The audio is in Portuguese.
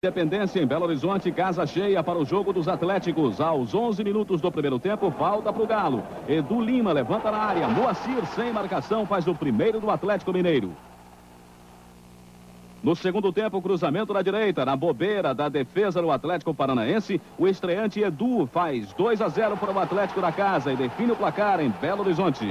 Independência em Belo Horizonte, casa cheia para o jogo dos Atléticos. Aos 11 minutos do primeiro tempo, falta para o Galo. Edu Lima levanta na área. Moacir, sem marcação, faz o primeiro do Atlético Mineiro. No segundo tempo, cruzamento na direita, na bobeira da defesa do Atlético Paranaense, o estreante Edu faz 2 a 0 para o Atlético da casa e define o placar em Belo Horizonte.